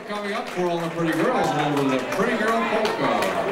coming up for all the pretty girls over the Pretty Girl Polka.